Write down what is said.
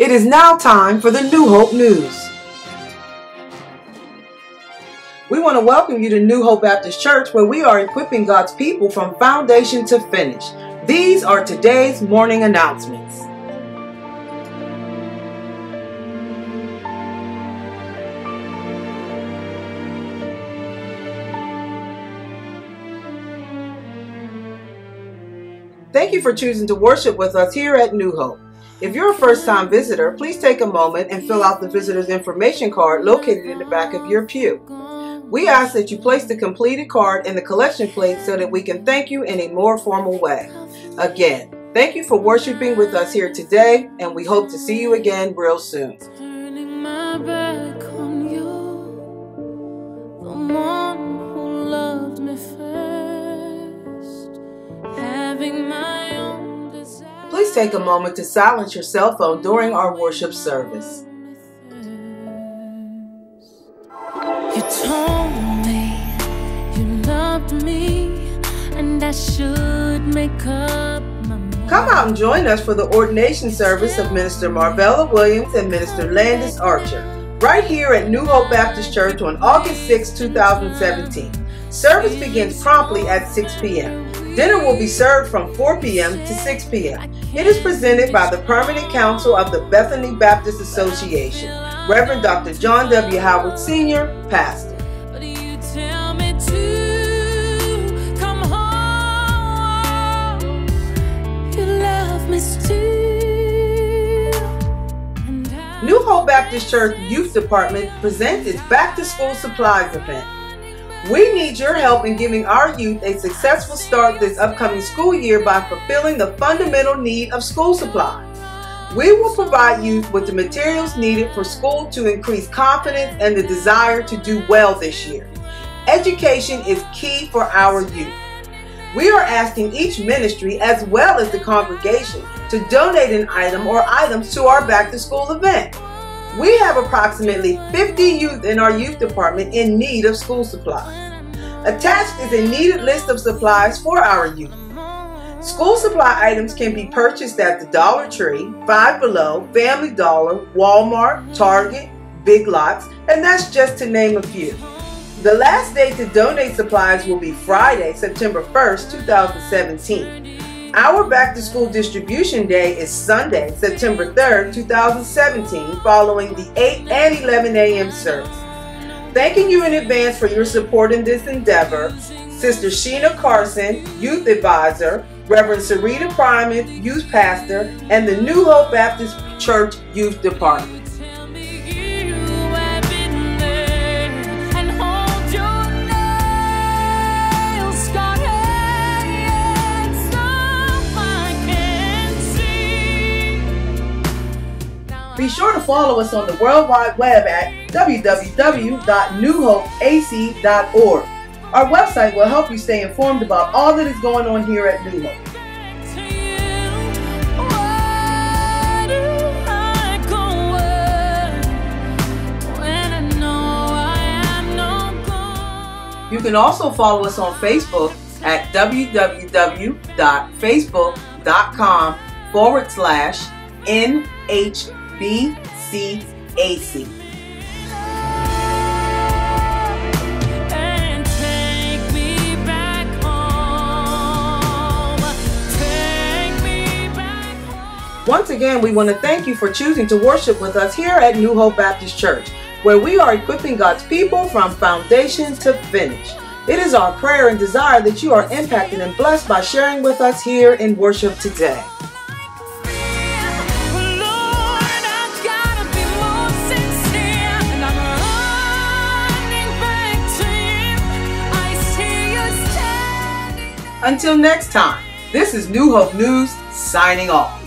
It is now time for the New Hope News. We want to welcome you to New Hope Baptist Church where we are equipping God's people from foundation to finish. These are today's morning announcements. Thank you for choosing to worship with us here at New Hope. If you're a first time visitor, please take a moment and fill out the visitor's information card located in the back of your pew. We ask that you place the completed card in the collection plate so that we can thank you in a more formal way. Again, thank you for worshiping with us here today, and we hope to see you again real soon. Please take a moment to silence your cell phone during our worship service. You told me you loved me and I should make up my mind. Come out and join us for the ordination service of Minister Marvella Williams and Minister Landis Archer, right here at New Hope Baptist Church on August 6, 2017. Service begins promptly at 6 p.m. Dinner will be served from 4 p.m. to 6 p.m. It is presented by the Permanent Council of the Bethany Baptist Association. Reverend Dr. John W. Howard Sr., Pastor. New Hope Baptist Church Youth Department presents its Back to School Supplies event. We need your help in giving our youth a successful start this upcoming school year by fulfilling the fundamental need of school supplies. We will provide youth with the materials needed for school to increase confidence and the desire to do well this year. Education is key for our youth. We are asking each ministry as well as the congregation to donate an item or items to our back to school event. We have approximately 50 youth in our youth department in need of school supplies. Attached is a needed list of supplies for our youth. School supply items can be purchased at the Dollar Tree, Five Below, Family Dollar, Walmart, Target, Big Lots, and that's just to name a few. The last day to donate supplies will be Friday, September 1st, 2017. Our back to school distribution day is Sunday, September 3rd, 2017, following the 8 and 11 a.m. service. Thanking you in advance for your support in this endeavor, Sister Sheena Carson, Youth Advisor, Reverend Sarita Primus, Youth Pastor, and the New Hope Baptist Church Youth Department. Sure to follow us on the World Wide Web at www.newhopeac.org. Our website will help you stay informed about all that is going on here at New Hope. You can also follow us on Facebook at www.facebook.com forward slash NHBCAC. Once again, we want to thank you for choosing to worship with us here at New Hope Baptist Church, where we are equipping God's people from foundation to finish. It is our prayer and desire that you are impacted and blessed by sharing with us here in worship today. Until next time, this is New Hope News signing off.